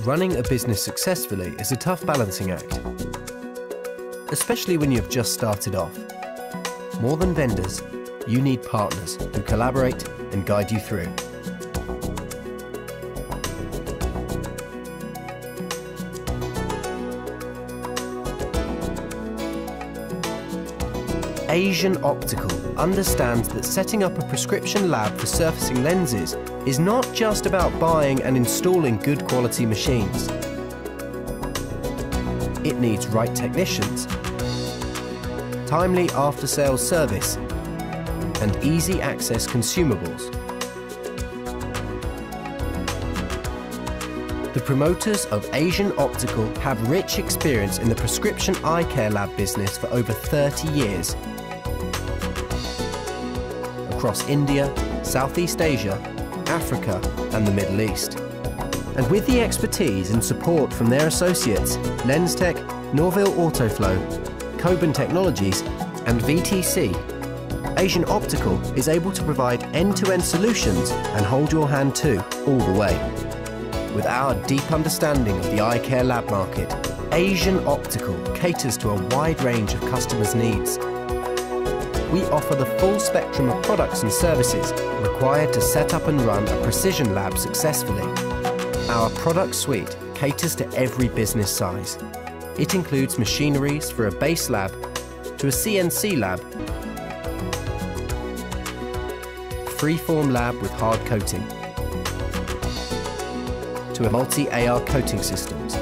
Running a business successfully is a tough balancing act, especially when you've just started off. More than vendors, you need partners who collaborate and guide you through. Asian Optical understands that setting up a prescription lab for surfacing lenses is not just about buying and installing good quality machines. It needs right technicians, timely after-sales service, and easy access consumables. The promoters of Asian Optical have rich experience in the prescription eye care lab business for over 30 years across India, Southeast Asia, Africa and the Middle East. And with the expertise and support from their associates, Lenstech, Norville Autoflow, Coburn Technologies and VTC, Asian Optical is able to provide end-to-end -end solutions and hold your hand too, all the way. With our deep understanding of the eye care lab market, Asian Optical caters to a wide range of customers' needs we offer the full spectrum of products and services required to set up and run a precision lab successfully. Our product suite caters to every business size. It includes machineries for a base lab to a CNC lab, freeform lab with hard coating, to a multi-AR coating systems.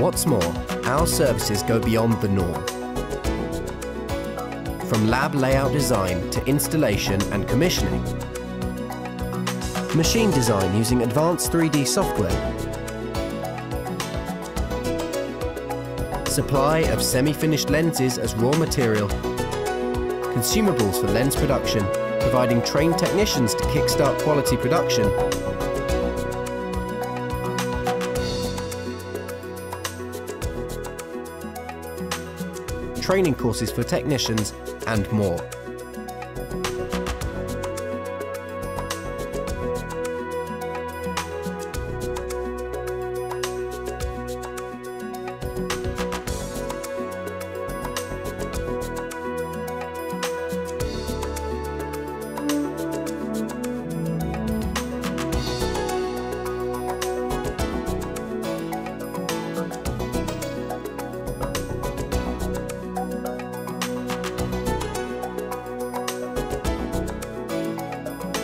What's more, our services go beyond the norm. From lab layout design to installation and commissioning, machine design using advanced 3D software, supply of semi-finished lenses as raw material, consumables for lens production, providing trained technicians to kickstart quality production, training courses for technicians, and more.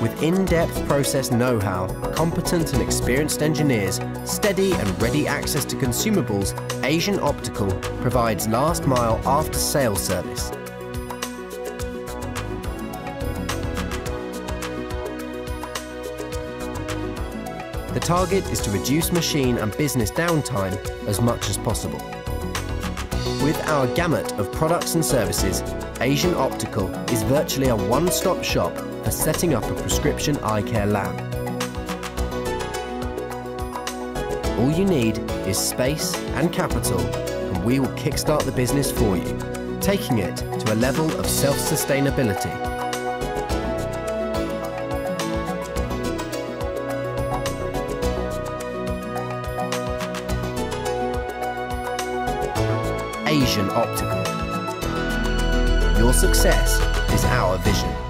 With in-depth process know-how, competent and experienced engineers, steady and ready access to consumables, Asian Optical provides last-mile after-sales service. The target is to reduce machine and business downtime as much as possible. With our gamut of products and services, Asian Optical is virtually a one-stop shop for setting up a prescription eye care lab. All you need is space and capital and we will kickstart the business for you, taking it to a level of self-sustainability. Asian Optical. Your success is our vision.